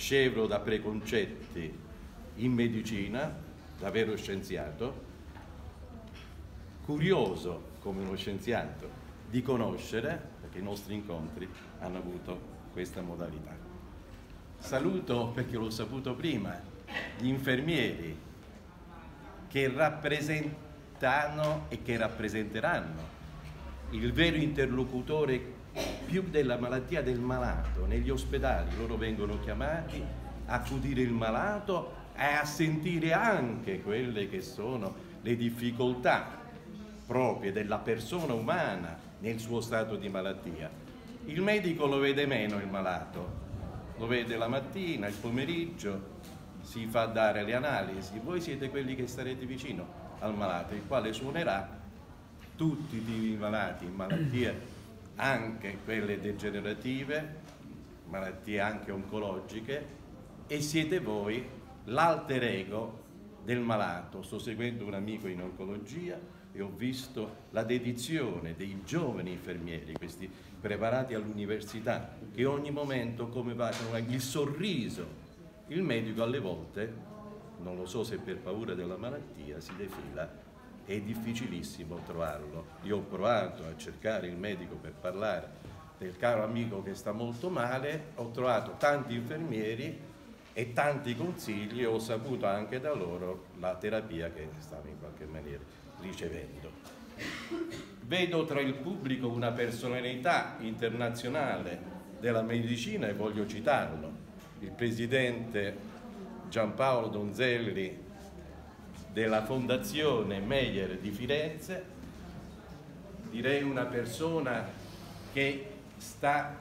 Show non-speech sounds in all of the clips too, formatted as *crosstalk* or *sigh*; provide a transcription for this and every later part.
scevro da preconcetti in medicina, da vero scienziato, curioso come uno scienziato di conoscere, perché i nostri incontri hanno avuto questa modalità. Saluto, perché l'ho saputo prima, gli infermieri che rappresentano e che rappresenteranno il vero interlocutore più della malattia del malato. Negli ospedali loro vengono chiamati a accudire il malato e a sentire anche quelle che sono le difficoltà proprie della persona umana nel suo stato di malattia. Il medico lo vede meno il malato, lo vede la mattina, il pomeriggio, si fa dare le analisi, voi siete quelli che starete vicino al malato, il quale suonerà tutti i malati in malattie anche quelle degenerative, malattie anche oncologiche e siete voi l'alter ego del malato. Sto seguendo un amico in oncologia e ho visto la dedizione dei giovani infermieri, questi preparati all'università, che ogni momento come va, il sorriso. Il medico alle volte, non lo so se per paura della malattia, si defila è difficilissimo trovarlo. Io ho provato a cercare il medico per parlare del caro amico che sta molto male, ho trovato tanti infermieri e tanti consigli ho saputo anche da loro la terapia che stavo in qualche maniera ricevendo. Vedo tra il pubblico una personalità internazionale della medicina e voglio citarlo, il presidente Giampaolo Donzelli della Fondazione Meyer di Firenze, direi una persona che sta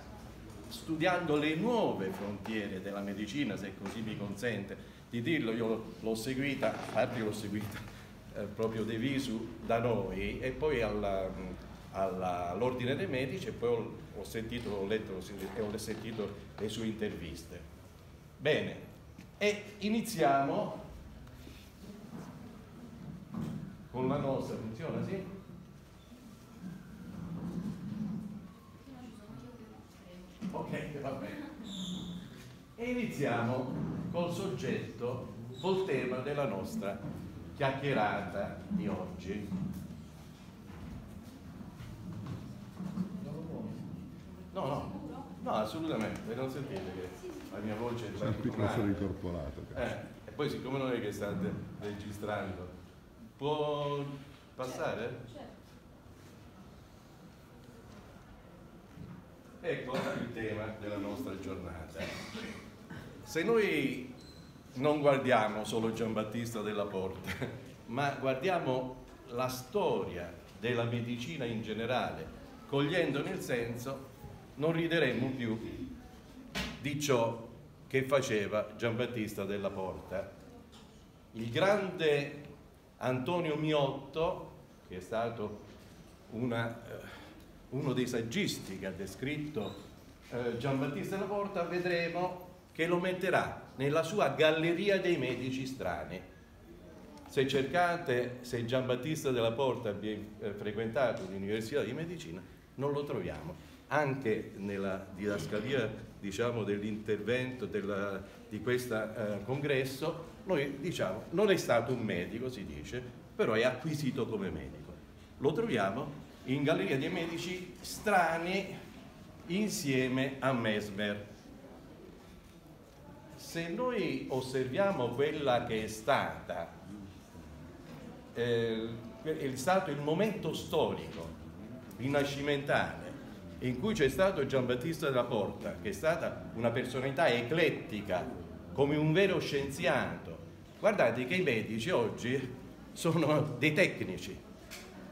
studiando le nuove frontiere della medicina, se così mi consente di dirlo, io l'ho seguita, infatti l'ho seguita eh, proprio De Visu da noi e poi all'Ordine dei Medici e poi ho, ho sentito, ho letto e ho sentito le sue interviste. Bene, e iniziamo con la nostra funziona sì? Ok, va bene. E iniziamo col soggetto, col tema della nostra chiacchierata di oggi. No, no, no, assolutamente, non sentite che la mia voce è un microfono incorporato. Eh, e poi siccome non è che state registrando Può passare? Ecco il tema della nostra giornata. Se noi non guardiamo solo Giambattista della Porta, ma guardiamo la storia della medicina in generale, cogliendo nel senso, non rideremmo più di ciò che faceva Giambattista della Porta. Il grande Antonio Miotto, che è stato una, eh, uno dei saggisti che ha descritto eh, Giambattista della Porta, vedremo che lo metterà nella sua galleria dei medici strani. Se cercate se Giambattista della Porta abbia eh, frequentato l'Università di Medicina, non lo troviamo. Anche nella didascalia diciamo, dell'intervento di questo eh, congresso noi diciamo, non è stato un medico, si dice, però è acquisito come medico. Lo troviamo in Galleria dei Medici strani insieme a Mesmer. Se noi osserviamo quella che è stata, eh, è stato il momento storico rinascimentale in cui c'è stato Giambattista della Porta, che è stata una personalità eclettica, come un vero scienziato, Guardate che i medici oggi sono dei tecnici.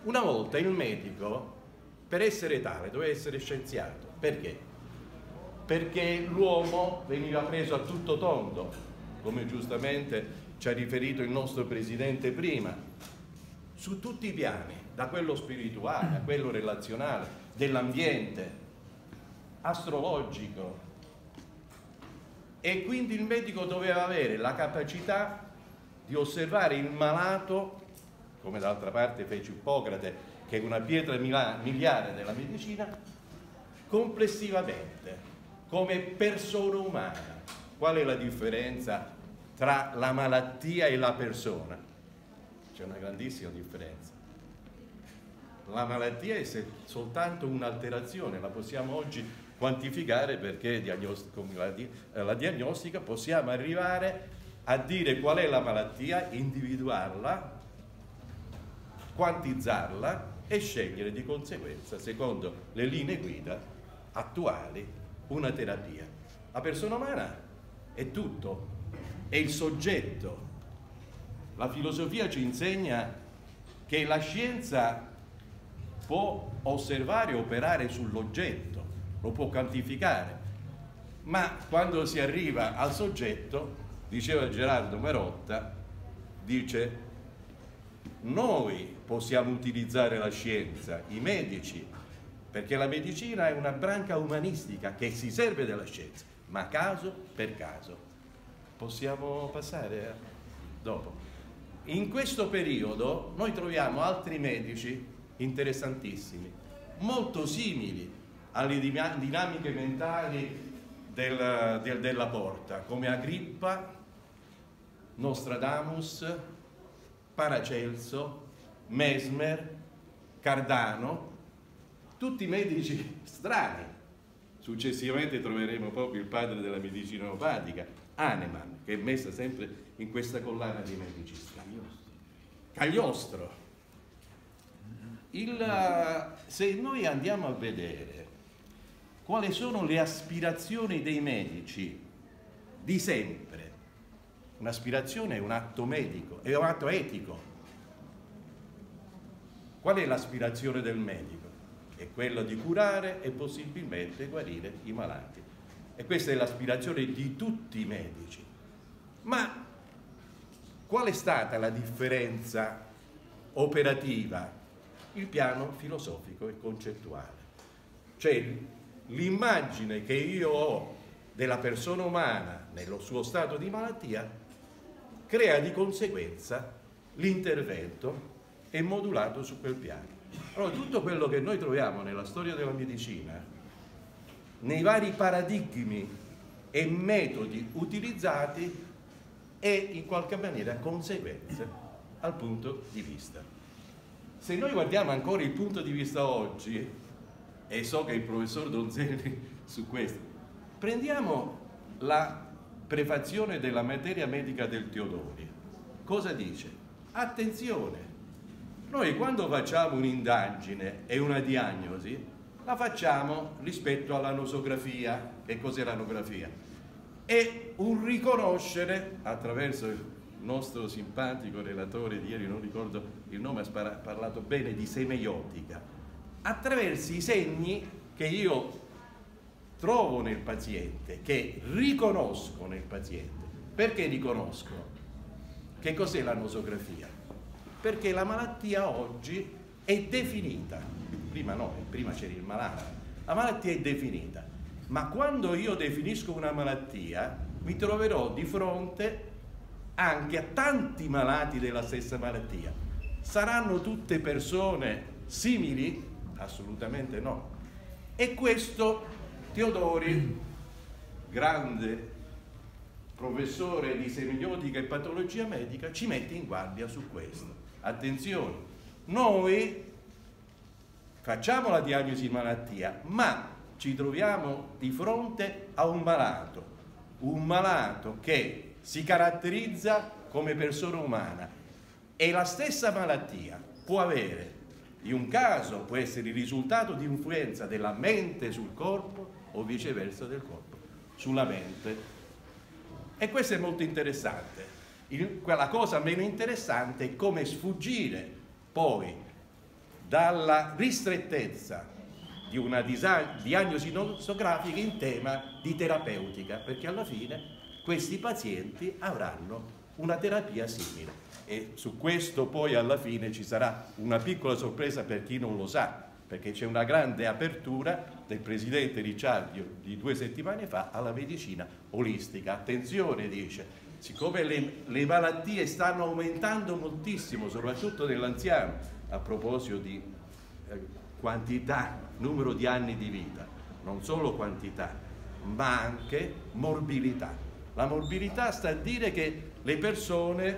Una volta il medico, per essere tale, doveva essere scienziato. Perché? Perché l'uomo veniva preso a tutto tondo, come giustamente ci ha riferito il nostro Presidente prima, su tutti i piani, da quello spirituale a quello relazionale, dell'ambiente, astrologico. E quindi il medico doveva avere la capacità di osservare il malato, come d'altra parte fece Ippocrate, che è una pietra miliare della medicina, complessivamente, come persona umana. qual è la differenza tra la malattia e la persona? C'è una grandissima differenza. La malattia è soltanto un'alterazione, la possiamo oggi quantificare perché con la diagnostica possiamo arrivare a dire qual è la malattia, individuarla, quantizzarla e scegliere di conseguenza, secondo le linee guida attuali, una terapia. La persona umana è tutto, è il soggetto. La filosofia ci insegna che la scienza può osservare e operare sull'oggetto, lo può quantificare, ma quando si arriva al soggetto diceva Gerardo Marotta, dice noi possiamo utilizzare la scienza, i medici, perché la medicina è una branca umanistica che si serve della scienza, ma caso per caso. Possiamo passare dopo. In questo periodo noi troviamo altri medici interessantissimi, molto simili alle dinamiche mentali del, del, della porta, come Agrippa, Nostradamus, Paracelso, Mesmer, Cardano, tutti medici strani. Successivamente troveremo proprio il padre della medicina omeopatica, Hahnemann, che è messa sempre in questa collana di medici strani. Cagliostro. Il, se noi andiamo a vedere quali sono le aspirazioni dei medici di sempre, Un'aspirazione è un atto medico, è un atto etico. Qual è l'aspirazione del medico? È quella di curare e possibilmente guarire i malati. E questa è l'aspirazione di tutti i medici. Ma qual è stata la differenza operativa? Il piano filosofico e concettuale. Cioè l'immagine che io ho della persona umana nello suo stato di malattia crea di conseguenza l'intervento è modulato su quel piano. Allora tutto quello che noi troviamo nella storia della medicina, nei vari paradigmi e metodi utilizzati, è in qualche maniera conseguenza al punto di vista. Se noi guardiamo ancora il punto di vista oggi, e so che il professor Donzelli su questo, prendiamo la prefazione della materia medica del Teodori, cosa dice? Attenzione, noi quando facciamo un'indagine e una diagnosi, la facciamo rispetto alla nosografia. Che cos'è la nosografia? È un riconoscere, attraverso il nostro simpatico relatore di ieri, non ricordo il nome, ha parlato bene di semeiotica, attraverso i segni che io trovo nel paziente, che riconosco nel paziente. Perché riconosco? Che cos'è la nosografia? Perché la malattia oggi è definita, prima no, prima c'era il malato, la malattia è definita, ma quando io definisco una malattia mi troverò di fronte anche a tanti malati della stessa malattia. Saranno tutte persone simili? Assolutamente no. E questo Teodori, grande professore di semiotica e patologia medica, ci mette in guardia su questo. Attenzione, noi facciamo la diagnosi di malattia, ma ci troviamo di fronte a un malato, un malato che si caratterizza come persona umana e la stessa malattia può avere, in un caso può essere il risultato di influenza della mente sul corpo, o viceversa del corpo sulla mente. E questo è molto interessante. Il, quella cosa meno interessante è come sfuggire poi dalla ristrettezza di una diagnosi nosografica in tema di terapeutica, perché alla fine questi pazienti avranno una terapia simile. E su questo poi alla fine ci sarà una piccola sorpresa per chi non lo sa, perché c'è una grande apertura del presidente Ricciardi di due settimane fa alla medicina olistica. Attenzione, dice, siccome le, le malattie stanno aumentando moltissimo, soprattutto nell'anziano, a proposito di eh, quantità, numero di anni di vita, non solo quantità, ma anche morbilità. La morbilità sta a dire che le persone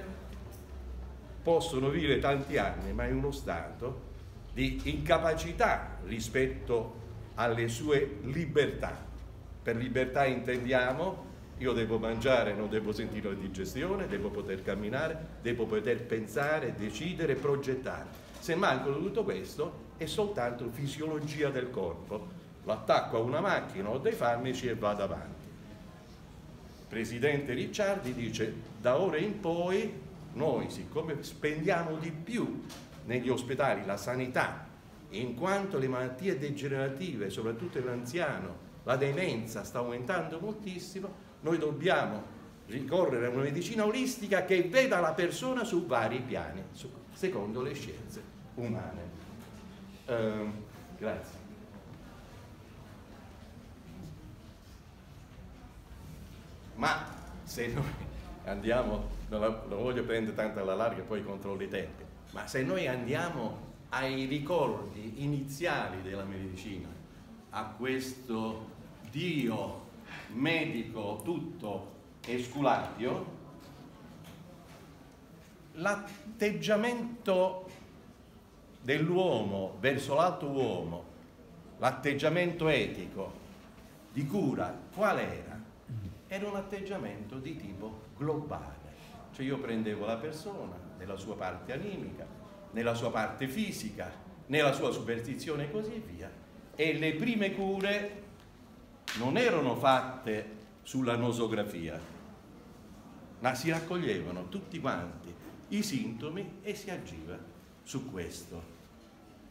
possono vivere tanti anni, ma in uno stato di incapacità rispetto alle sue libertà. Per libertà intendiamo io devo mangiare, non devo sentire la digestione, devo poter camminare, devo poter pensare, decidere, progettare. Se manco tutto questo è soltanto fisiologia del corpo. Lo attacco a una macchina o dei farmaci e vado avanti. Presidente Ricciardi dice da ora in poi noi siccome spendiamo di più negli ospedali la sanità in quanto le malattie degenerative, soprattutto l'anziano, la demenza sta aumentando moltissimo, noi dobbiamo ricorrere a una medicina olistica che veda la persona su vari piani, secondo le scienze umane. Uh, grazie. Ma se noi andiamo, non la, lo voglio prendere tanto alla larga, poi controllo i tempi, ma se noi andiamo ai ricordi iniziali della medicina, a questo Dio medico tutto esculatio, l'atteggiamento dell'uomo verso l'altro uomo, l'atteggiamento etico di cura, qual era? Era un atteggiamento di tipo globale, cioè io prendevo la persona nella sua parte animica, nella sua parte fisica, nella sua superstizione e così via, e le prime cure non erano fatte sulla nosografia, ma si raccoglievano tutti quanti i sintomi e si agiva su questo.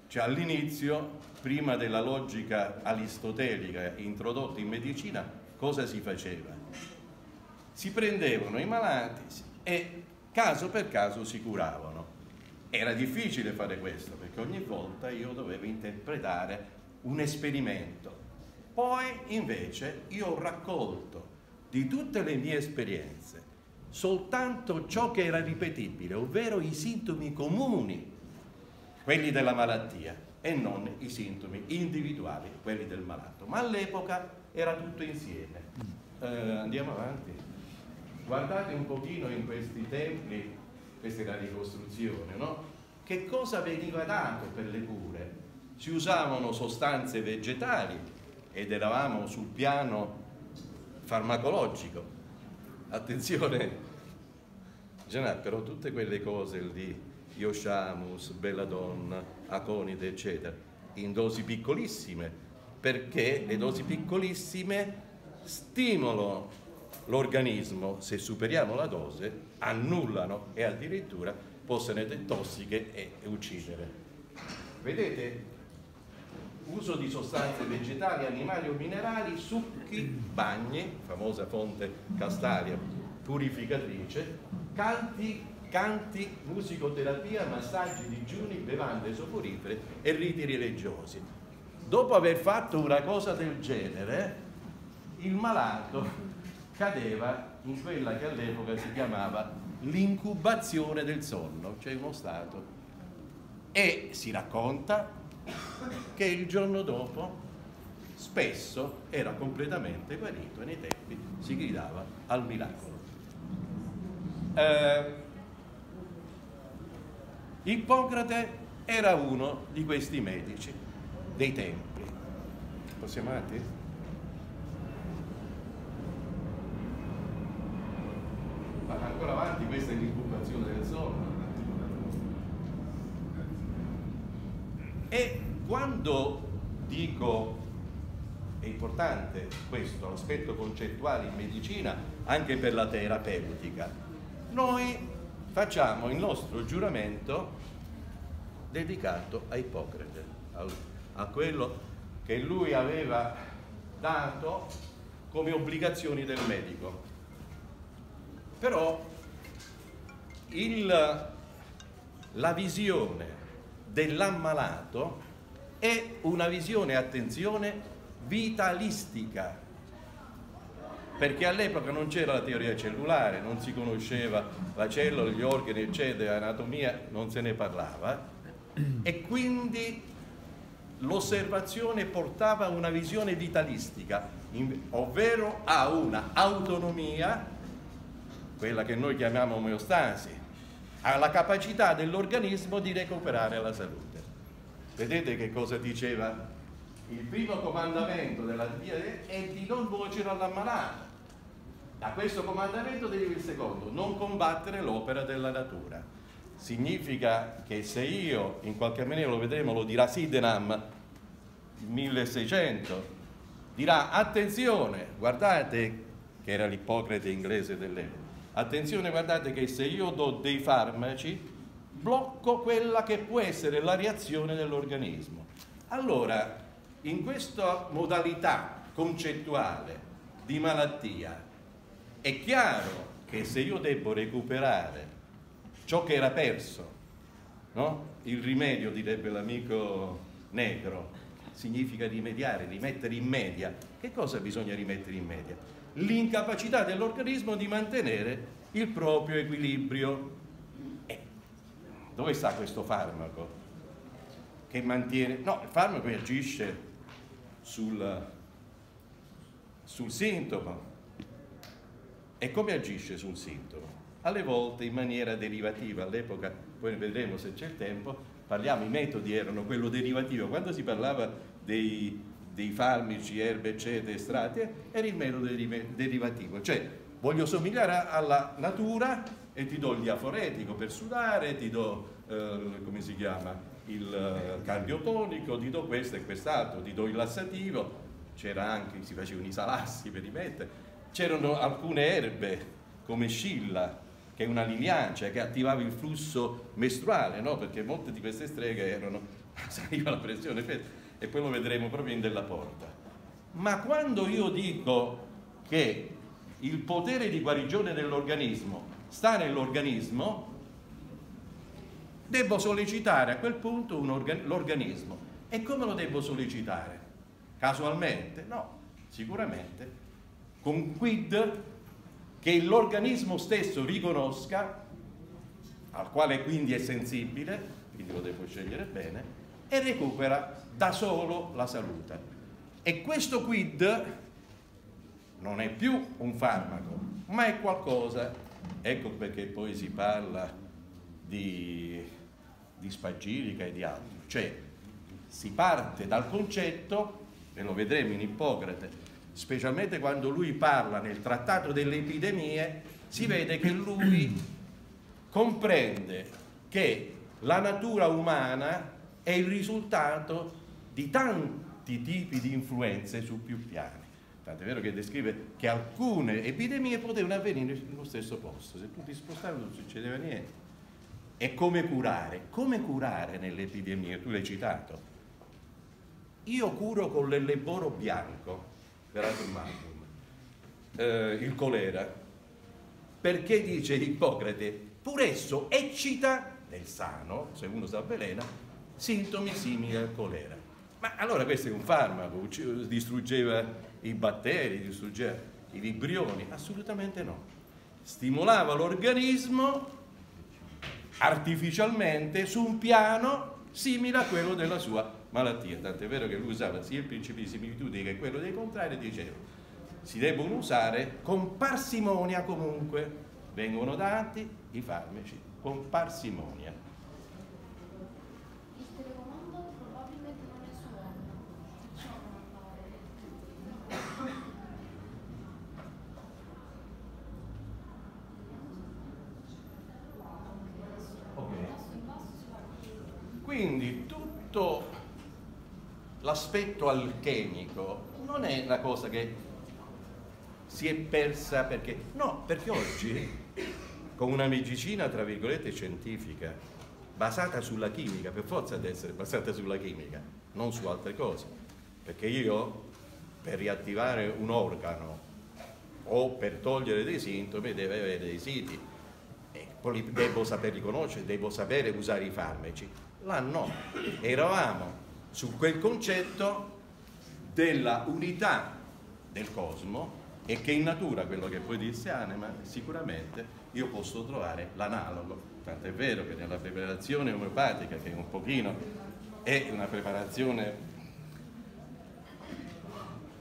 Cioè all'inizio, prima della logica aristotelica introdotta in medicina, cosa si faceva? Si prendevano i malati e caso per caso si curavano. Era difficile fare questo perché ogni volta io dovevo interpretare un esperimento poi invece io ho raccolto di tutte le mie esperienze soltanto ciò che era ripetibile, ovvero i sintomi comuni, quelli della malattia, e non i sintomi individuali, quelli del malato. Ma all'epoca era tutto insieme. Eh, andiamo avanti. Guardate un pochino in questi templi, questa è la ricostruzione, no? Che cosa veniva dato per le cure? Si usavano sostanze vegetali, ed eravamo sul piano farmacologico. Attenzione, Genà, però tutte quelle cose lì, Ioshamus, Belladonna, Aconide, eccetera, in dosi piccolissime, perché le dosi piccolissime stimolano l'organismo, se superiamo la dose, annullano e addirittura possono essere tossiche e uccidere. Vedete, uso di sostanze vegetali, animali o minerali, succhi, bagni, famosa fonte castaria purificatrice, canti, canti, musicoterapia, massaggi digiuni, bevande soporifere e riti religiosi. Dopo aver fatto una cosa del genere, il malato cadeva in quella che all'epoca si chiamava l'incubazione del sonno, cioè uno stato. E si racconta che il giorno dopo spesso era completamente guarito e nei tempi si gridava al miracolo. Eh, Ippocrate era uno di questi medici dei tempi. Possiamo avanti? ancora avanti, questa è l'incubazione del sonno. E quando dico, è importante questo, l'aspetto concettuale in medicina, anche per la terapeutica, noi facciamo il nostro giuramento dedicato a Ippocrate, a quello che lui aveva dato come obbligazioni del medico. Però il, la visione dell'ammalato è una visione, attenzione, vitalistica, perché all'epoca non c'era la teoria cellulare, non si conosceva la cellula, gli organi, eccetera, anatomia, non se ne parlava. E quindi l'osservazione portava a una visione vitalistica, ovvero a una autonomia quella che noi chiamiamo omeostasi, ha la capacità dell'organismo di recuperare la salute. Vedete che cosa diceva? Il primo comandamento della terapia è di non nuocere all'ammalato. Da questo comandamento deriva il secondo, non combattere l'opera della natura. Significa che se io, in qualche maniera lo vedremo, lo dirà Sydenham, 1600, dirà attenzione, guardate, che era l'Ippocrate inglese dell'epoca, attenzione, guardate che se io do dei farmaci, blocco quella che può essere la reazione dell'organismo. Allora, in questa modalità concettuale di malattia, è chiaro che se io devo recuperare ciò che era perso, no? il rimedio, direbbe l'amico negro, significa rimediare, rimettere in media. Che cosa bisogna rimettere in media? L'incapacità dell'organismo di mantenere il proprio equilibrio. Eh, dove sta questo farmaco? Che mantiene... No, il farmaco agisce sul, sul sintomo. E come agisce sul sintomo? Alle volte in maniera derivativa, all'epoca, poi vedremo se c'è il tempo, parliamo, i metodi erano quello derivativo, quando si parlava dei, dei farmici, erbe, eccetera, estratti, era il metodo derivativo, cioè voglio somigliare alla natura e ti do il diaforetico per sudare, ti do, eh, come si chiama, il eh, cardiotonico, ti do questo e quest'altro, ti do il lassativo, c'era anche, si facevano i salassi per rimettere, c'erano alcune erbe come scilla, che è una lineancia che attivava il flusso mestruale, no? perché molte di queste streghe erano, *laughs* saliva la pressione e poi lo vedremo proprio in della porta. Ma quando io dico che il potere di guarigione dell'organismo sta nell'organismo, devo sollecitare a quel punto l'organismo. E come lo devo sollecitare? Casualmente? No, sicuramente con quid che l'organismo stesso riconosca, al quale quindi è sensibile, quindi lo devo scegliere bene, e recupera da solo la salute. E questo quid non è più un farmaco, ma è qualcosa, ecco perché poi si parla di, di spagirica e di altro, cioè si parte dal concetto, e lo vedremo in Ippocrate, specialmente quando lui parla nel trattato delle epidemie, si vede che lui comprende che la natura umana è il risultato di tanti tipi di influenze su più piani. Tanto è vero che descrive che alcune epidemie potevano avvenire nello stesso posto, se tu ti spostavi non succedeva niente. E come curare? Come curare nelle epidemie? Tu l'hai citato. Io curo con l'elleboro bianco, Veratum Magnum, eh, il colera, perché dice Ippocrate, pur esso eccita nel sano, se uno si avvelena, sintomi simili al colera. Ma allora questo è un farmaco, distruggeva i batteri, distruggeva i vibrioni? Assolutamente no. Stimolava l'organismo artificialmente su un piano simile a quello della sua malattia, tant'è vero che lui usava sia il principio di similitudine che quello dei contrari e diceva si debbono usare con parsimonia comunque, vengono dati i farmaci con parsimonia. Il telecomando probabilmente non è suono. Ok. Quindi tutto l'aspetto alchemico non è una cosa che si è persa perché... No, perché oggi con una medicina, tra virgolette, scientifica, basata sulla chimica, per forza deve essere basata sulla chimica, non su altre cose. Perché io, per riattivare un organo o per togliere dei sintomi, deve avere dei siti. Devo saper riconoscere, devo sapere usare i farmaci. Là no, eravamo su quel concetto della unità del cosmo e che in natura, quello che poi disse Anima, sicuramente io posso trovare l'analogo. Tanto è vero che nella preparazione omeopatica, che un pochino è una preparazione...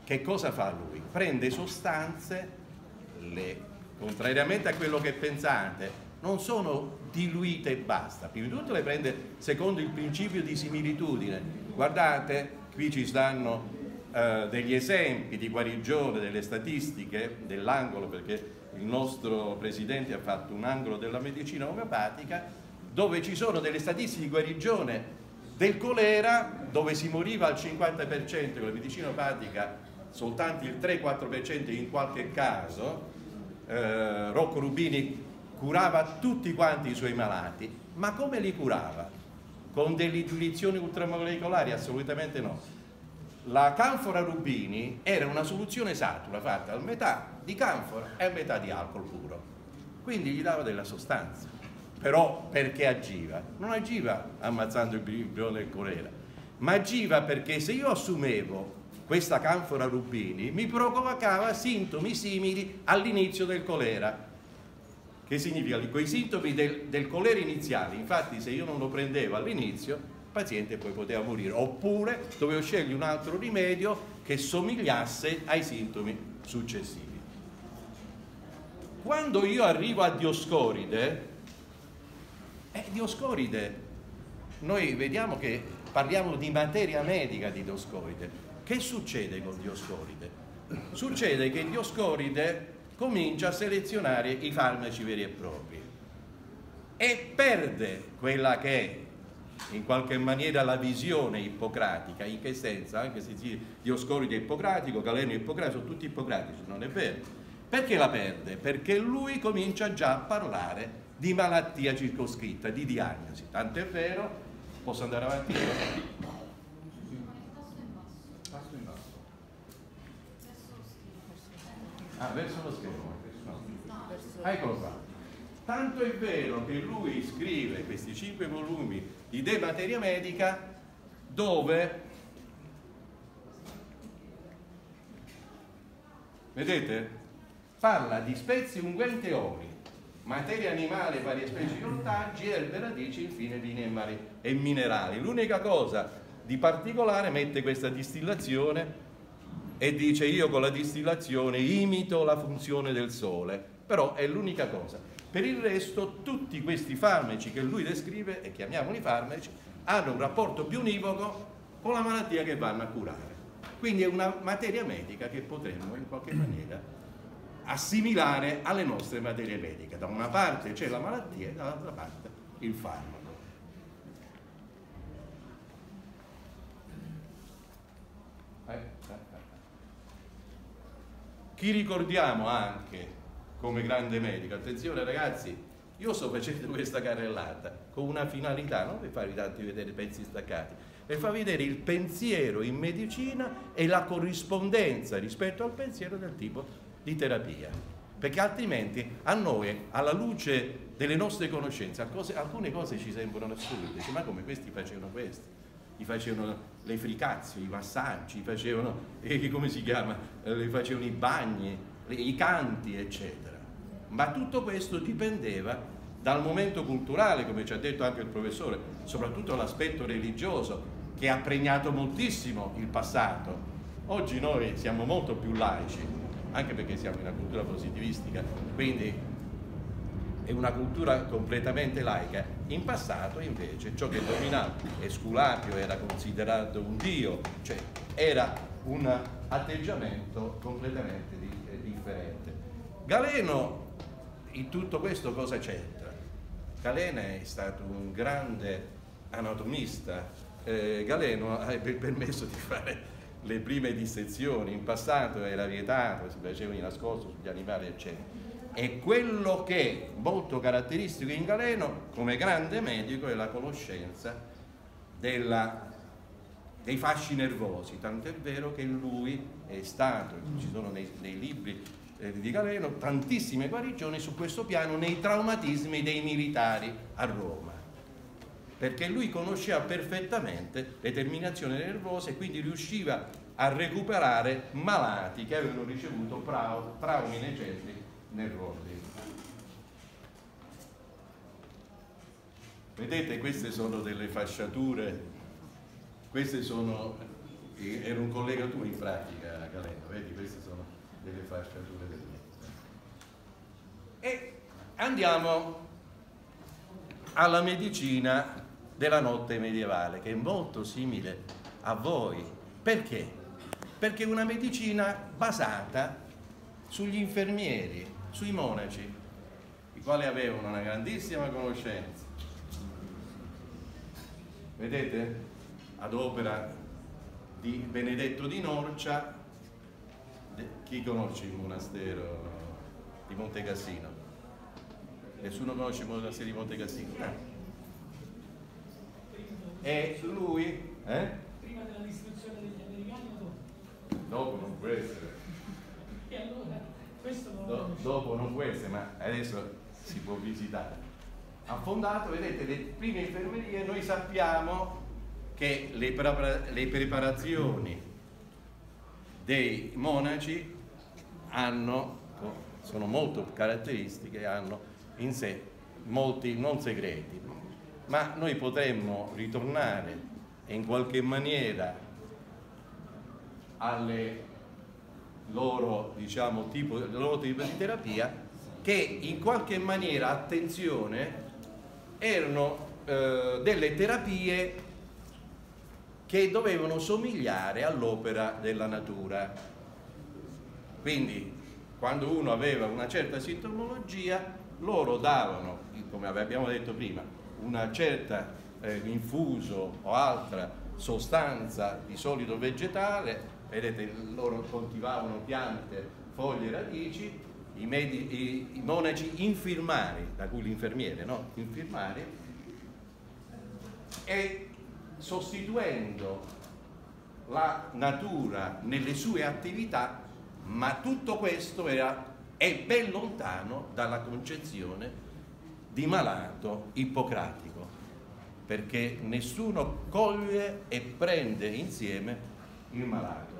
Che cosa fa lui? Prende sostanze, le contrariamente a quello che pensate, non sono diluite e basta. Prima di tutto le prende secondo il principio di similitudine. Guardate, qui ci stanno eh, degli esempi di guarigione, delle statistiche dell'angolo, perché il nostro presidente ha fatto un angolo della medicina omeopatica, dove ci sono delle statistiche di guarigione del colera, dove si moriva al 50% con la medicina omeopatica, soltanto il 3-4% in qualche caso, eh, Rocco Rubini curava tutti quanti i suoi malati, ma come li curava? Con delle iniezioni ultramolecolari? Assolutamente no. La canfora rubini era una soluzione satura fatta a metà di canfora e a metà di alcol puro, quindi gli dava della sostanza. Però perché agiva? Non agiva ammazzando il brione del colera, ma agiva perché se io assumevo questa canfora rubini mi provocava sintomi simili all'inizio del colera che significa quei sintomi del, del colera iniziale, infatti se io non lo prendevo all'inizio, il paziente poi poteva morire, oppure dovevo scegliere un altro rimedio che somigliasse ai sintomi successivi. Quando io arrivo a Dioscoride, eh, Dioscoride, noi vediamo che parliamo di materia medica di Dioscoride. Che succede con Dioscoride? Succede che Dioscoride comincia a selezionare i farmaci veri e propri e perde quella che è in qualche maniera la visione ippocratica, in che senso? Anche se Dioscoride è ippocratico, Galeno è ippocratico, sono tutti ippocratici, non è vero. Perché la perde? Perché lui comincia già a parlare di malattia circoscritta, di diagnosi. Tant'è vero, posso andare avanti? Ah, verso lo schermo. No. Eccolo qua. Tanto è vero che lui scrive questi cinque volumi di De Materia Medica dove, vedete, parla di spezie, unguenti e materia animale, varie specie di ortaggi, erbe, radici, infine vini e minerali. L'unica cosa di particolare mette questa distillazione e dice io con la distillazione imito la funzione del sole, però è l'unica cosa. Per il resto tutti questi farmaci che lui descrive, e chiamiamoli farmaci, hanno un rapporto più univoco con la malattia che vanno a curare. Quindi è una materia medica che potremmo in qualche maniera assimilare alle nostre materie mediche. Da una parte c'è la malattia e dall'altra parte il farmaco. Eh? Chi ricordiamo anche come grande medico? Attenzione ragazzi, io sto facendo questa carrellata con una finalità, non per farvi tanti vedere pezzi staccati, per far vedere il pensiero in medicina e la corrispondenza rispetto al pensiero del tipo di terapia. Perché altrimenti a noi, alla luce delle nostre conoscenze, alcune cose ci sembrano assurde, ma come questi facevano questo? Gli facevano le fricazze, i massaggi, facevano, *laughs* eh, come si chiama, eh, facevano i bagni, i canti, eccetera. Ma tutto questo dipendeva dal momento culturale, come ci ha detto anche il professore, soprattutto l'aspetto religioso, che ha pregnato moltissimo il passato. Oggi noi siamo molto più laici, anche perché siamo in una cultura positivistica, quindi è una cultura completamente laica. In passato invece ciò che dominava Esculapio era considerato un dio, cioè era un atteggiamento completamente di, eh, differente. Galeno in tutto questo cosa c'entra? Galeno è stato un grande anatomista, eh, Galeno ha permesso di fare le prime dissezioni, in passato era vietato, si faceva di nascosto sugli animali eccetera e quello che è molto caratteristico in Galeno come grande medico è la conoscenza della, dei fasci nervosi, tant'è vero che lui è stato, ci sono nei, nei libri eh, di Galeno, tantissime guarigioni su questo piano nei traumatismi dei militari a Roma. Perché lui conosceva perfettamente le terminazioni nervose e quindi riusciva a recuperare malati che avevano ricevuto traumi nei centri nell'ordine. Vedete, queste sono delle fasciature, queste sono, era un collega tu in pratica, Galeno, vedi, queste sono delle fasciature del E andiamo alla medicina della notte medievale, che è molto simile a voi. Perché? Perché è una medicina basata sugli infermieri, sui monaci, i quali avevano una grandissima conoscenza. Vedete? Ad opera di Benedetto di Norcia, chi conosce il monastero di Monte Cassino? Nessuno conosce il monastero di Monte Cassino? Eh. E lui, eh? Prima della distruzione degli americani o dopo? Dopo non può essere. Non Do- dopo non può essere, ma adesso si può visitare. Ha fondato, vedete, le prime infermerie, noi sappiamo che le, le preparazioni dei monaci hanno, sono molto caratteristiche, hanno in sé molti non segreti, ma noi potremmo ritornare in qualche maniera alle loro, diciamo, tipo, il loro tipo di terapia che in qualche maniera, attenzione, erano eh, delle terapie che dovevano somigliare all'opera della natura. Quindi, quando uno aveva una certa sintomologia, loro davano, come abbiamo detto prima, una certa eh, infuso o altra sostanza di solido vegetale, vedete, loro coltivavano piante, foglie, radici, i, medi- i- i monaci infirmari, da cui l'infermiere, no? Infirmari, e sostituendo la natura nelle sue attività, ma tutto questo era, è ben lontano dalla concezione di malato ippocratico, perché nessuno coglie e prende insieme il malato.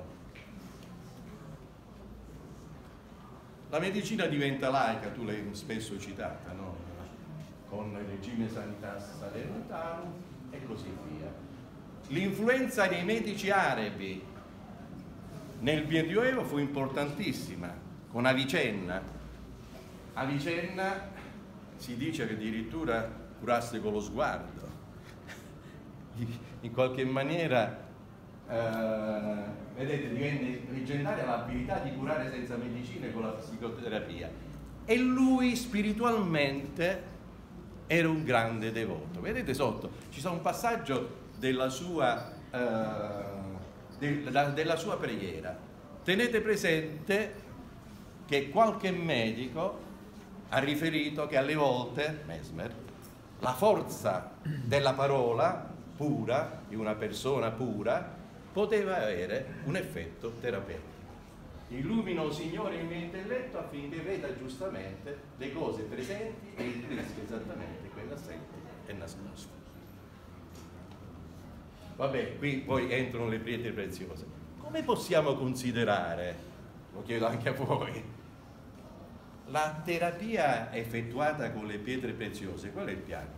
La medicina diventa laica, tu l'hai spesso citata, no? con il regime Sanitas Salernitarum e così via. L'influenza dei medici arabi nel Medioevo fu importantissima, con Avicenna. Avicenna si dice che addirittura curasse con lo sguardo. *laughs* In qualche maniera, eh, vedete, divenne leggendaria l'abilità di curare senza medicine con la psicoterapia. E lui spiritualmente era un grande devoto. Vedete sotto, ci sono un passaggio della sua, eh, de- della sua preghiera. Tenete presente che qualche medico ha riferito che alle volte, Mesmer, la forza della parola pura, di una persona pura, poteva avere un effetto terapeutico. Illumino, o Signore, il mio intelletto affinché veda giustamente le cose presenti e intuisca esattamente quelle assenti e nascoste. Vabbè, qui poi entrano le pietre preziose. Come possiamo considerare, lo chiedo anche a voi, la terapia effettuata con le pietre preziose, qual è il piano?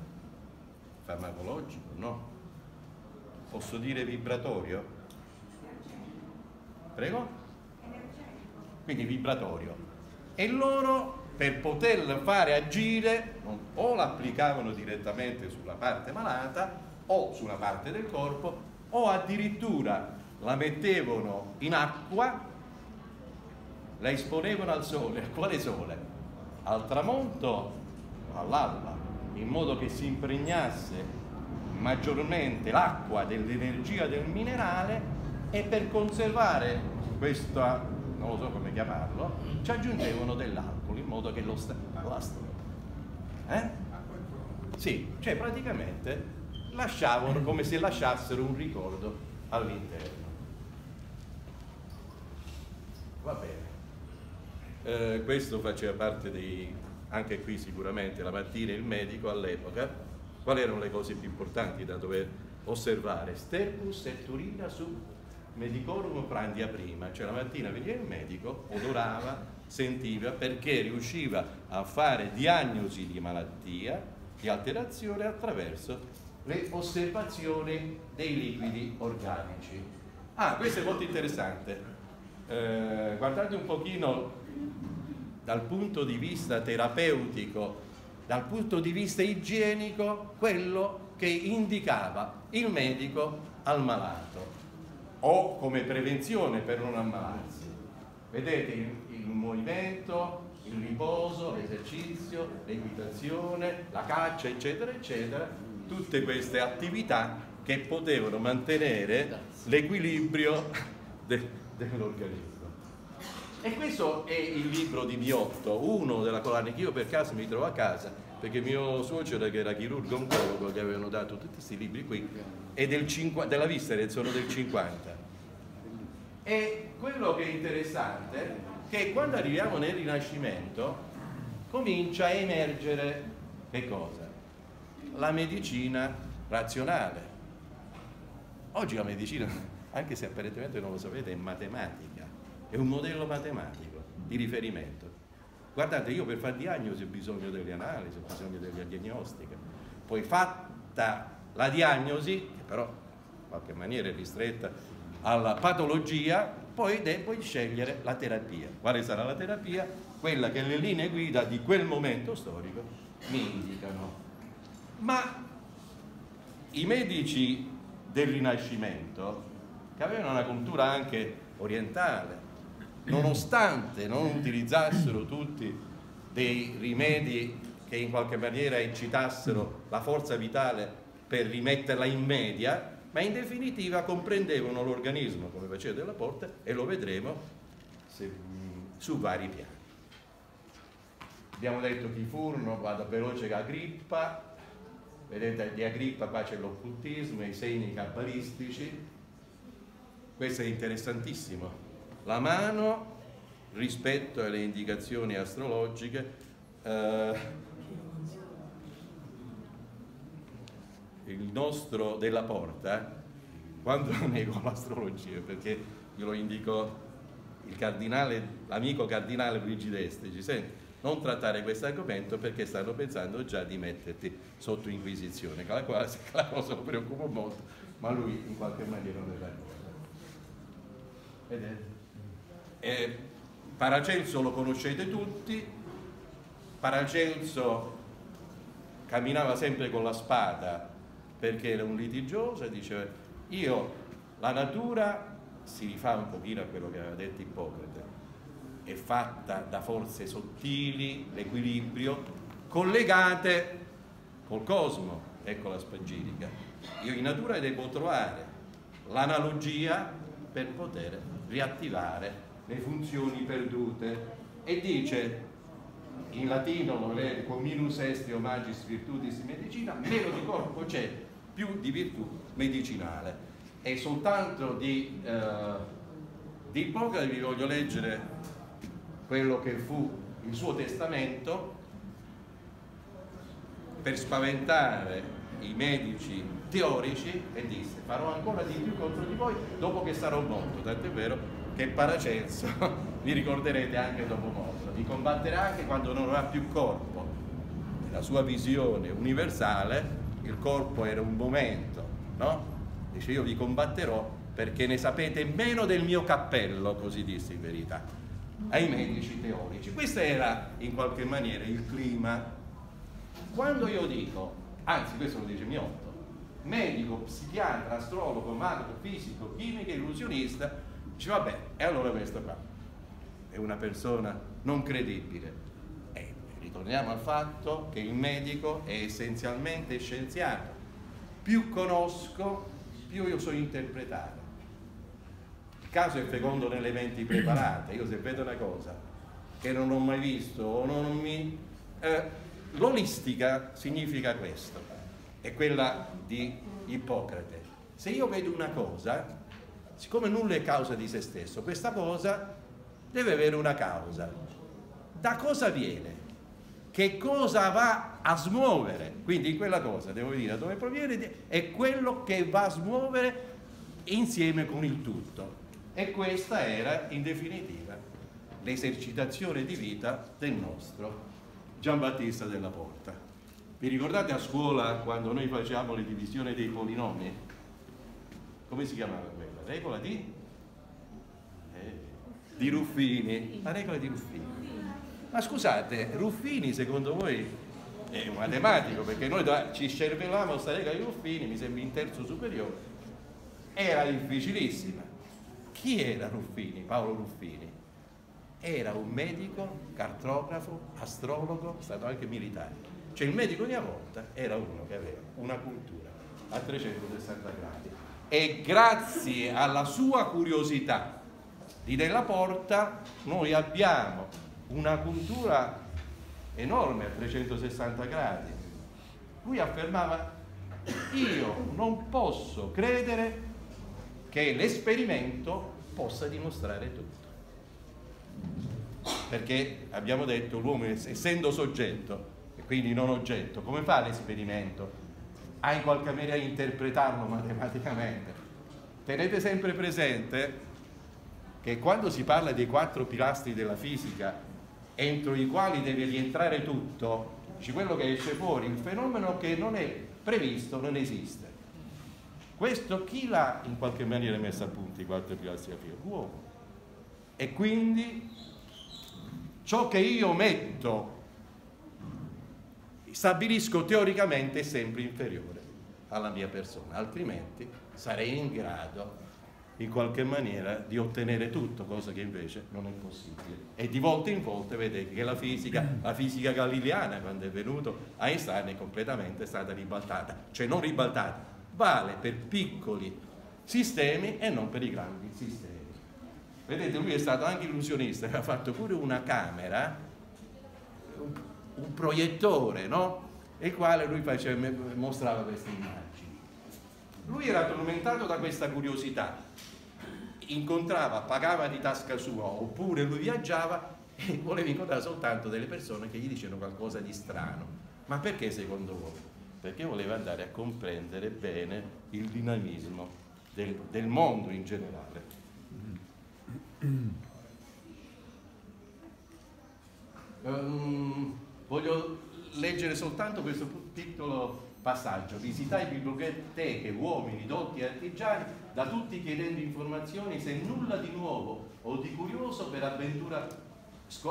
Farmacologico? No. Posso dire vibratorio? Prego? Quindi vibratorio. E loro per poterla fare agire o l'applicavano direttamente sulla parte malata o su una parte del corpo o addirittura la mettevano in acqua la esponevano al sole. A *laughs* quale sole? Al tramonto all'alba, in modo che si impregnasse maggiormente l'acqua dell'energia del minerale e per conservare questa, non lo so come chiamarlo, ci aggiungevano dell'alcol in modo che lo sta... Eh? Sì, cioè praticamente lasciavano come se lasciassero un ricordo all'interno. Va bene. Eh, questo faceva parte dei, anche qui sicuramente la mattina il medico all'epoca, quali erano le cose più importanti da dover osservare? Stercus et urina su medicorum prandia prima, cioè la mattina veniva il medico, odorava, sentiva perché riusciva a fare diagnosi di malattia, di alterazione attraverso le osservazioni dei liquidi organici. Ah, questo è molto interessante. Eh, guardate un pochino dal punto di vista terapeutico, dal punto di vista igienico, quello che indicava il medico al malato o come prevenzione per non ammalarsi. Vedete il, il movimento, il riposo, l'esercizio, l'equitazione, la caccia, eccetera, eccetera, tutte queste attività che potevano mantenere l'equilibrio de, dell'organismo. E questo è il libro di Miotto, uno della collana che io per caso mi trovo a casa, perché mio suocero che era chirurgo oncologo gli avevano dato tutti questi libri qui, è del 50, della Vissere, sono del 50. E quello che è interessante è che quando arriviamo nel Rinascimento comincia a emergere che cosa? La medicina razionale. Oggi la medicina, *laughs* anche se apparentemente non lo sapete, è matematica, è un modello matematico di riferimento. Guardate, io per fare diagnosi ho bisogno delle analisi, ho bisogno delle diagnostiche. Poi fatta la diagnosi, che però in qualche maniera è ristretta alla patologia, poi devo scegliere la terapia. Quale sarà la terapia? Quella che le linee guida di quel momento storico mi indicano. Ma i medici del Rinascimento, che avevano una cultura anche orientale, nonostante non utilizzassero tutti dei rimedi che in qualche maniera eccitassero la forza vitale per rimetterla in media, ma in definitiva comprendevano l'organismo, come faceva della porta, e lo vedremo su vari piani. Abbiamo detto chi furono, vado veloce che Agrippa, vedete di Agrippa qua c'è l'occultismo, i segni cabalistici, questo è interessantissimo. La mano rispetto alle indicazioni astrologiche, eh, il nostro della porta, quando *laughs* nego l'astrologia, perché glielo indicò il cardinale, l'amico cardinale Luigi Deste, ci sente, non trattare questo argomento perché stanno pensando già di metterti sotto inquisizione, la, quale, *laughs* la cosa lo preoccupa molto, ma lui in qualche maniera non è d'accordo. Vedete? Eh, Paracelso lo conoscete tutti, Paracelso camminava sempre con la spada perché era un litigioso e diceva io la natura si rifà un pochino a quello che aveva detto Ippocrate. È fatta da forze sottili l'equilibrio collegate col cosmo. Ecco la spagirica io in natura devo trovare l'analogia per poter riattivare le funzioni perdute e dice in latino lo legge con minus estio magis virtutis medicina meno di corpo c'è più di virtù medicinale. E soltanto di, eh, di Ippocrate vi voglio leggere quello che fu il suo testamento per spaventare i medici teorici e disse farò ancora di più contro di voi dopo che sarò morto, tant'è vero che Paracelso, *laughs* vi ricorderete anche dopo morto, vi combatterà anche quando non avrà più corpo. La sua visione universale il corpo era un momento, no? Dice io vi combatterò perché ne sapete meno del mio cappello, così disse in verità, ai medici teorici. Questo era in qualche maniera il clima. Quando io dico, anzi questo lo dice Miotto, medico, psichiatra, astrologo, magico, fisico, chimico, illusionista, dice vabbè, e allora questo qua è una persona non credibile, Torniamo al fatto che il medico è essenzialmente scienziato. Più conosco, più io so interpretare. Il caso è fecondo nelle menti preparate. Io se vedo una cosa che non ho mai visto o non mi... Eh, l'olistica significa questo, è quella di Ippocrate. Se io vedo una cosa, siccome nulla è causa di se stesso, questa cosa deve avere una causa. Da cosa viene? che cosa va a smuovere. Quindi in quella cosa, devo dire, dove proviene, è quello che va a smuovere insieme con il tutto. E questa era, in definitiva, l'esercitazione di vita del nostro Giambattista della Porta. Vi ricordate a scuola quando noi facciamo le divisioni dei polinomi? Come si chiamava quella? Regola di? Di Ruffini. La regola di Ruffini Ma scusate, Ruffini secondo voi è un matematico, perché noi ci scervellavamo sta lega di Ruffini, mi sembra in terzo superiore, era difficilissima. Chi era Ruffini, Paolo Ruffini? Era un medico, cartografo, astrologo, stato anche militare. Cioè il medico di una volta era uno che aveva una cultura a 360 gradi e grazie alla sua curiosità di Della Porta noi abbiamo una cultura enorme a 360 gradi. Lui affermava io non posso credere che l'esperimento possa dimostrare tutto. Perché abbiamo detto l'uomo essendo soggetto e quindi non oggetto, come fa l'esperimento? A in qualche maniera interpretarlo matematicamente. Tenete sempre presente che quando si parla dei quattro pilastri della fisica entro i quali deve rientrare tutto, quello che esce fuori, il fenomeno che non è previsto non esiste. Questo chi l'ha in qualche maniera messo a punto i quattro pilastri della fisica? L'uomo. E quindi ciò che io metto stabilisco teoricamente è sempre inferiore alla mia persona, altrimenti sarei in grado in qualche maniera di ottenere tutto, cosa che invece non è possibile. E di volta in volta vedete che la fisica, *clears throat* la fisica galileana, quando è venuto Einstein, è completamente stata ribaltata, cioè non ribaltata, vale per piccoli sistemi e non per i grandi sistemi. Vedete, lui è stato anche illusionista, *laughs* aveva fatto pure una camera, un, proiettore, no? Il quale lui faceva, mostrava queste immagini. Lui era tormentato da questa curiosità, incontrava, pagava di tasca sua oppure lui viaggiava e voleva incontrare soltanto delle persone che gli dicevano qualcosa di strano. Ma perché secondo voi? Perché voleva andare a comprendere bene il dinamismo del, del mondo in generale. Um, voglio leggere soltanto questo piccolo passaggio. Visitai biblioteche, uomini, dotti e artigiani, da tutti chiedendo informazioni se nulla di nuovo o di curioso per avventura,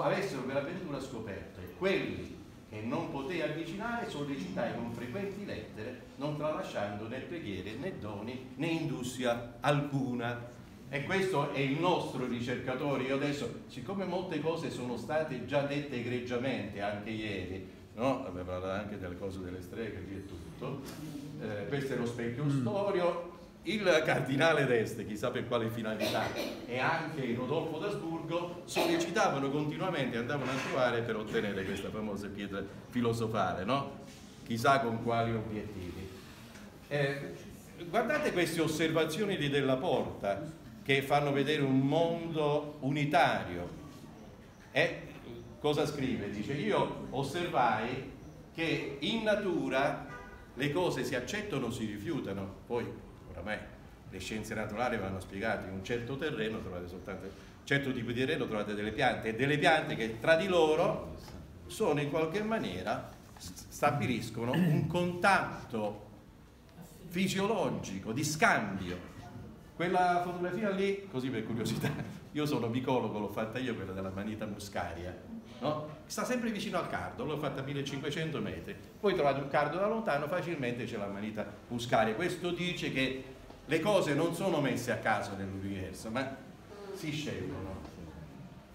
avessero per avventura scoperto. E quelli che non potei avvicinare sollecitai con frequenti lettere, non tralasciando né preghiere né doni né industria alcuna. E questo è il nostro ricercatore. Io adesso, siccome molte cose sono state già dette egregiamente anche ieri, no? aveva parlato anche delle cose delle streghe lì e tutto, eh, questo è lo specchio storio, il cardinale d'Este, chissà per quale finalità, e anche Rodolfo d'Asburgo sollecitavano continuamente, andavano a trovare per ottenere questa famosa pietra filosofale, no? chissà con quali obiettivi. Eh, guardate queste osservazioni di Della Porta che fanno vedere un mondo unitario. E cosa scrive? Dice io osservai che in natura le cose si accettano o si rifiutano, poi oramai le scienze naturali vanno spiegate, in un certo terreno trovate soltanto un certo tipo di terreno trovate delle piante e delle piante che tra di loro sono in qualche maniera stabiliscono un contatto fisiologico di scambio. Quella fotografia lì, così per curiosità, *laughs* io sono micologo, l'ho fatta io quella della manita muscaria, no? sta sempre vicino al cardo, l'ho fatta a 1500 metri, poi trovate un cardo da lontano, facilmente c'è la manita muscaria. Questo dice che le cose non sono messe a caso nell'universo, ma si scelgono.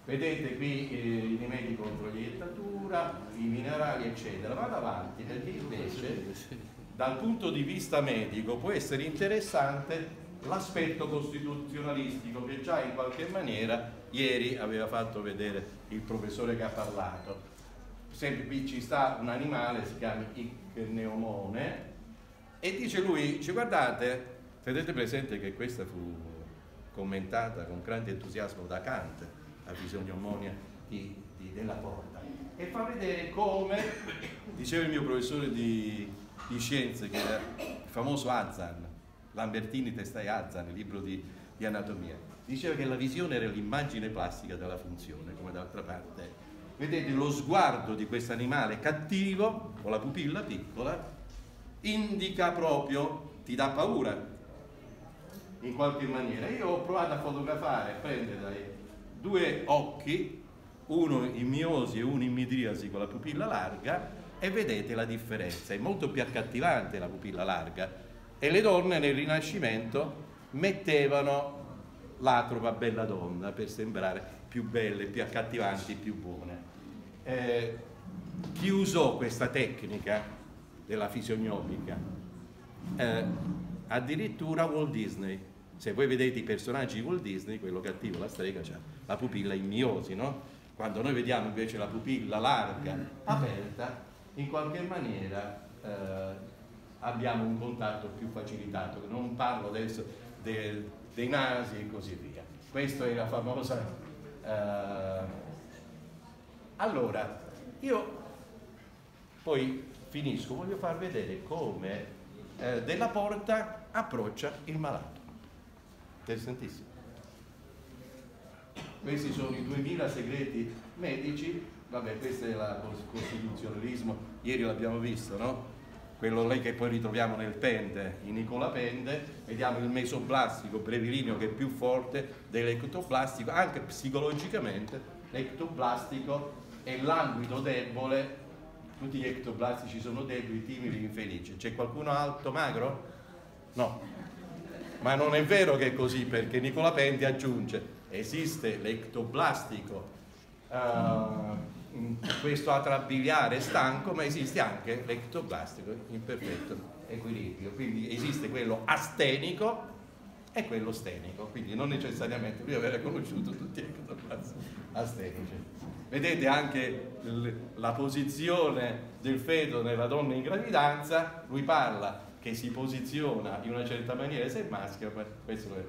Vedete qui eh, i rimedi contro l'iettatura, i minerali, eccetera. Vado avanti perché invece *laughs* dal punto di vista medico può essere interessante l'aspetto costituzionalistico che già in qualche maniera ieri aveva fatto vedere il professore che ha parlato. Sempre qui ci sta un animale, si chiama Icneomone, e dice lui, dice, guardate, tenete presente che questa fu commentata con grande entusiasmo da Kant, la fisionomonia di, di, della porta, e fa vedere come, diceva il mio professore di, di scienze, che era il famoso Azan, Lambertini Testai Azan, il libro di, di anatomia, diceva che la visione era l'immagine plastica della funzione, come d'altra parte. Vedete lo sguardo di questo animale cattivo, con la pupilla piccola, indica proprio, ti dà paura in qualche maniera. Io ho provato a fotografare, prendere dai due occhi uno in miosi e uno in midriasi con la pupilla larga e vedete la differenza, è molto più accattivante la pupilla larga e le donne nel Rinascimento mettevano l'atropa bella donna per sembrare più belle, più accattivanti, più buone. Eh, chi usò questa tecnica della fisionomica? Eh, addirittura Walt Disney. Se voi vedete i personaggi di Walt Disney, quello cattivo, la strega, ha la pupilla in miosi, no? Quando noi vediamo invece la pupilla larga, aperta, in qualche maniera eh, abbiamo un contatto più facilitato. Non parlo adesso de, dei nasi e così via. Questa è la famosa... Eh, allora, io poi finisco, voglio far vedere come eh, Della Porta approccia il malato. Interessantissimo. Questi sono i 2000 segreti medici, vabbè questo è il costituzionalismo, ieri l'abbiamo visto, no? Quello lì che poi ritroviamo nel Pende, in Nicola Pende, vediamo il mesoblastico brevilineo che è più forte dell'ectoblastico, anche psicologicamente l'ectoblastico è languido, debole, tutti gli ectoblastici sono deboli, timidi, infelici. C'è qualcuno alto, magro? No. Ma non è vero che è così perché Nicola Pende aggiunge esiste l'ectoblastico, uh, questo atrabiliare stanco, ma esiste anche l'ectoblastico in perfetto equilibrio. Quindi esiste quello astenico e quello stenico, quindi non necessariamente lui avere conosciuto tutti gli ectoblastici astenici. Vedete anche la posizione del feto nella donna in gravidanza, lui parla che si posiziona in una certa maniera se è maschio, questo è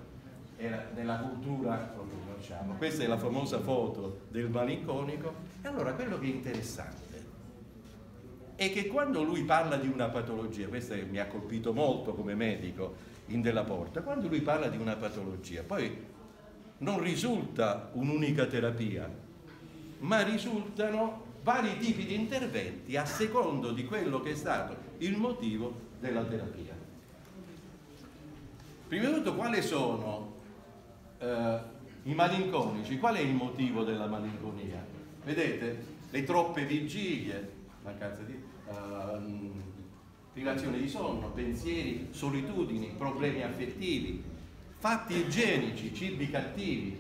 era nella cultura lo conosciamo. Questa è la famosa foto del malinconico. E allora quello che è interessante è che quando lui parla di una patologia, questo mi ha colpito molto come medico in Della Porta, quando lui parla di una patologia, poi non risulta un'unica terapia, ma risultano vari tipi di interventi a secondo di quello che è stato il motivo della terapia. Prima di tutto, quali sono eh, i malinconici, qual è il motivo della malinconia? Vedete, le troppe vigilie, mancanza di uh, privazione di sonno, pensieri, solitudini, problemi affettivi, fatti igienici, cibi cattivi,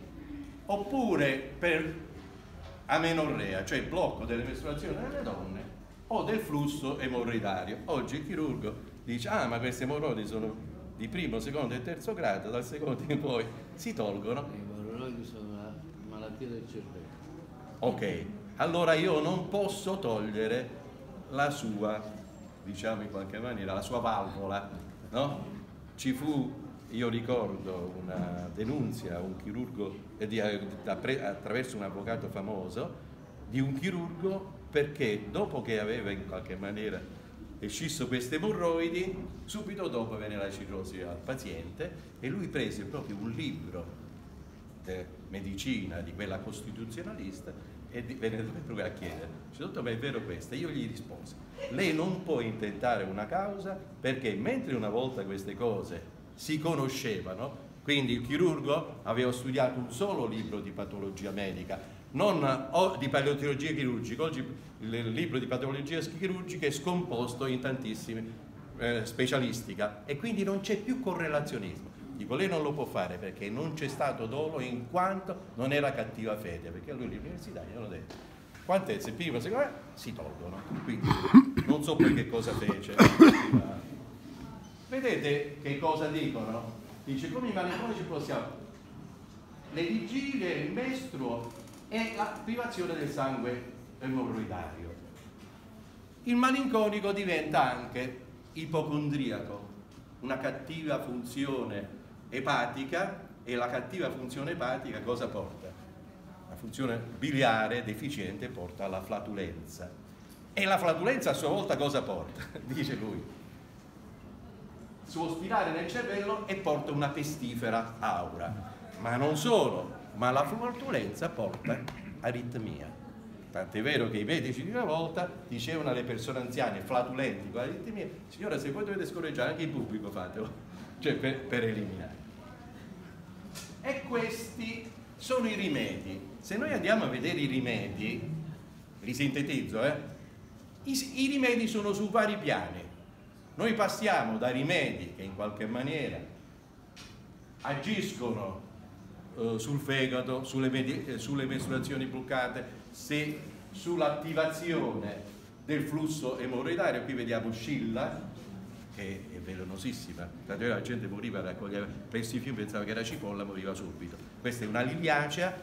oppure per amenorrea, cioè blocco delle mestruazioni delle donne o del flusso emorroidario. Oggi il chirurgo dice, ah ma queste emorroidi sono di primo, secondo e terzo grado, dal secondo in poi si tolgono. I moroloidi sono una malattia del cervello. Ok, allora io non posso togliere la sua, diciamo in qualche maniera, la sua valvola, no? Ci fu, io ricordo, una denunzia a un chirurgo, eh, attraverso un avvocato famoso, di un chirurgo perché dopo che aveva in qualche maniera è scisso queste emorroidi, subito dopo venne la cirrosi al paziente e lui prese proprio un libro di medicina di quella costituzionalista e venne proprio a chiedere, dottor ma è vero questo? E io gli risposi, lei non può intentare una causa perché mentre una volta queste cose si conoscevano, quindi il chirurgo aveva studiato un solo libro di patologia medica, non di paleontologia chirurgica, oggi il libro di patologia chirurgica è scomposto in tantissime eh, specialistica e quindi non c'è più correlazionismo. Dico, lei non lo può fare perché non c'è stato dolo in quanto non era cattiva fede, perché lui l'università gli hanno detto quante se prima, seconda, si tolgono. Quindi non so per che cosa fece. Vedete che cosa dicono? Dice come i maniconici possiamo... Le vigilie, il mestruo e la privazione del sangue emorroidario. Il malinconico diventa anche ipocondriaco, una cattiva funzione epatica e la cattiva funzione epatica cosa porta? La funzione biliare deficiente porta alla flatulenza. E la flatulenza a sua volta cosa porta? *laughs* Dice lui. Suo spirare nel cervello e porta una pestifera aura. Ma non solo, ma la flatulenza porta aritmia. Tant'è vero che i medici di una volta dicevano alle persone anziane flatulenti con aritmia, signora se voi dovete scorreggiare anche in pubblico fatelo, *laughs* cioè per, per eliminare. E questi sono i rimedi. Se noi andiamo a vedere i rimedi, li sintetizzo, eh? I, i rimedi sono su vari piani. Noi passiamo da rimedi che in qualche maniera agiscono eh, sul fegato, sulle, eh, sulle misurazioni bloccate, se, sull'attivazione del flusso emorroidario, qui vediamo Scilla, che è velenosissima, la gente moriva, raccoglieva pezzi fiumi, pensava che era cipolla, moriva subito. Questa è una liliacea,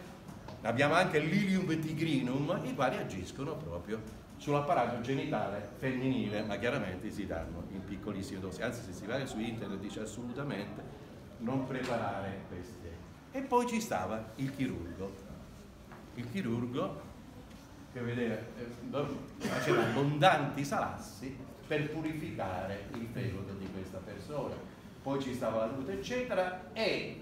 abbiamo anche l'ilium tigrinum, i quali agiscono proprio sull'apparato genitale femminile, ma chiaramente si danno in piccolissime dosi, anzi se si va su internet dice assolutamente non preparare queste. E poi ci stava il chirurgo, il chirurgo che vedeva, eh, faceva abbondanti salassi per purificare il fegato di questa persona. Poi ci stava la luce, eccetera, e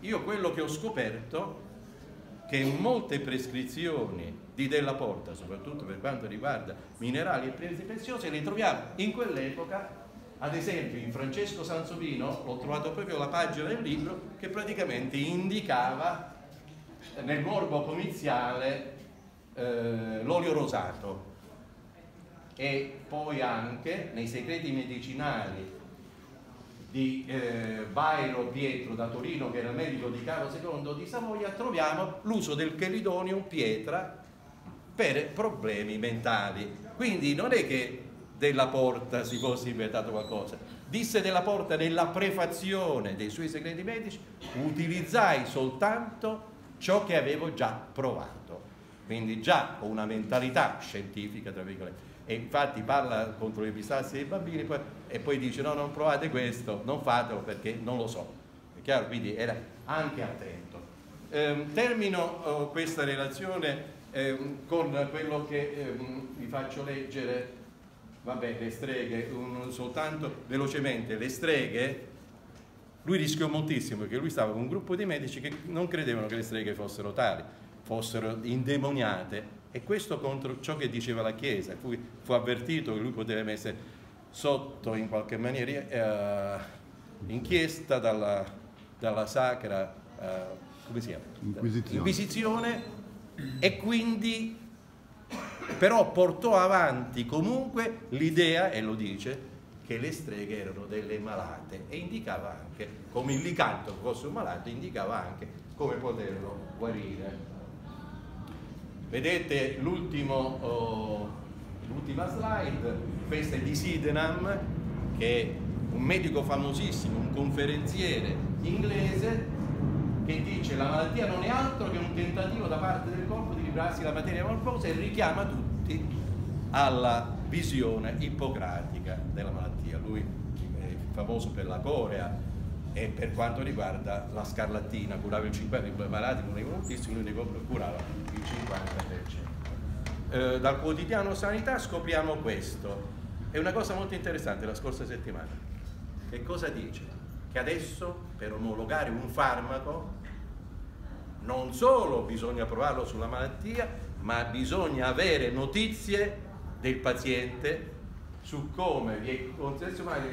io quello che ho scoperto che molte prescrizioni di Della Porta, soprattutto per quanto riguarda minerali e presi preziosi, le troviamo in quell'epoca, ad esempio in Francesco Sansovino, ho trovato proprio la pagina del libro, che praticamente indicava nel morbo comiziale eh, l'olio rosato, e poi anche nei segreti medicinali di eh, Bairo Pietro da Torino che era medico di Carlo II di Savoia troviamo l'uso del cheridonium pietra per problemi mentali. Quindi non è che della Porta si fosse inventato qualcosa disse della Porta nella prefazione dei suoi segreti medici utilizzai soltanto ciò che avevo già provato quindi già ho una mentalità scientifica tra virgolette e infatti parla contro le pistazze dei bambini poi, e poi dice no non provate questo, non fatelo perché non lo so, è chiaro? Quindi era anche attento. Eh, termino oh, questa relazione eh, con quello che eh, vi faccio leggere, vabbè le streghe, un, soltanto velocemente, le streghe, lui rischiò moltissimo perché lui stava con un gruppo di medici che non credevano che le streghe fossero tali, fossero indemoniate e questo contro ciò che diceva la Chiesa, fu, fu avvertito che lui poteva essere sotto in qualche maniera eh, inchiesta dalla, dalla sacra eh, come si chiama? Inquisizione. Inquisizione e quindi però portò avanti comunque l'idea, e lo dice, che le streghe erano delle malate e indicava anche, come il licanto fosse un malato, indicava anche come poterlo guarire. Vedete oh, l'ultima slide, questa è di Sydenham, che è un medico famosissimo, un conferenziere inglese, che dice la malattia non è altro che un tentativo da parte del corpo di librarsi la materia morbosa e richiama tutti alla visione ippocratica della malattia. Lui è famoso per la corea, e per quanto riguarda la scarlattina curava il 50% i malati non erano moltissimi, lui curava il 50%. Eh, dal quotidiano Sanità scopriamo questo. È una cosa molto interessante la scorsa settimana. Che cosa dice? Che adesso per omologare un farmaco non solo bisogna provarlo sulla malattia, ma bisogna avere notizie del paziente su come vi è consenso umano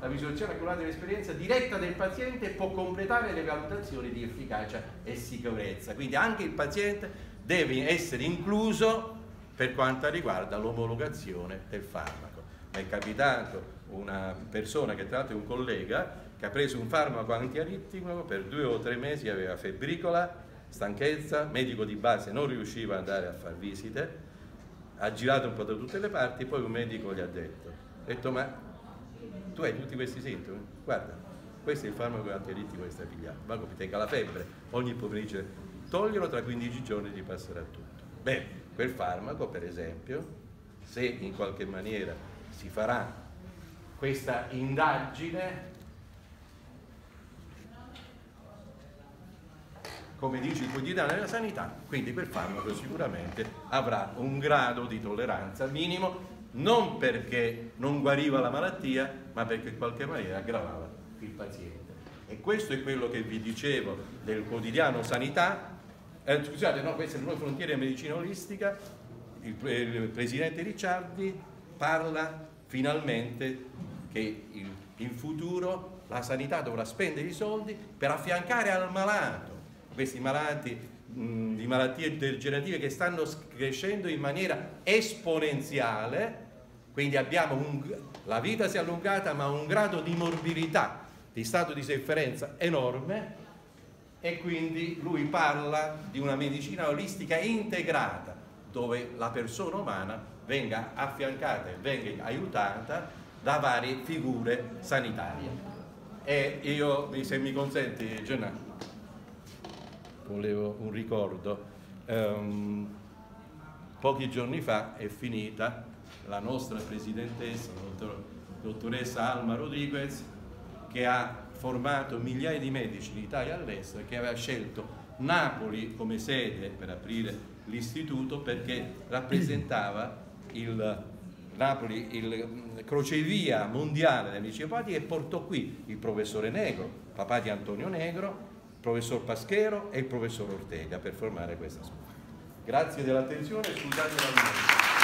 la visualizzazione accurata dell'esperienza diretta del paziente può completare le valutazioni di efficacia e sicurezza. Quindi anche il paziente deve essere incluso per quanto riguarda l'omologazione del farmaco. Mi è capitato una persona che tra l'altro è un collega che ha preso un farmaco antiaritmico per due o tre mesi, aveva febbricola, stanchezza, medico di base non riusciva ad andare a far visite, ha girato un po' da tutte le parti, poi un medico gli ha detto, ha detto ma tu hai tutti questi sintomi? Guarda, questo è il farmaco antiarittico che stai pigliando, ma come tenga la febbre, ogni pomeriggio toglierlo tra 15 giorni ti passerà tutto. Beh, quel farmaco per esempio, se in qualche maniera si farà questa indagine come dice il quotidiano della sanità, quindi quel farmaco sicuramente avrà un grado di tolleranza minimo, non perché non guariva la malattia, ma perché in qualche maniera aggravava il paziente. E questo è quello che vi dicevo del quotidiano sanità, eh, scusate, no, questa è la frontiera medicina olistica, il, il presidente Ricciardi parla finalmente che in futuro la sanità dovrà spendere i soldi per affiancare al malato questi malati mh, di malattie degenerative che stanno crescendo in maniera esponenziale, quindi abbiamo un, la vita si è allungata ma un grado di morbilità, di stato di sofferenza enorme e quindi lui parla di una medicina olistica integrata dove la persona umana venga affiancata e venga aiutata da varie figure sanitarie. E io, se mi consenti, Gennaro, volevo un ricordo. Um, pochi giorni fa è finita la nostra presidentessa, la dottor, dottoressa Alma Rodriguez, che ha formato migliaia di medici in Italia e all'estero e che aveva scelto Napoli come sede per aprire l'istituto perché rappresentava il Napoli il crocevia mondiale della medicina epatica e portò qui il professore Negro, papà di Antonio Negro, professor Paschero e il professor Ortega per formare questa scuola. Grazie dell'attenzione, scusate la mia.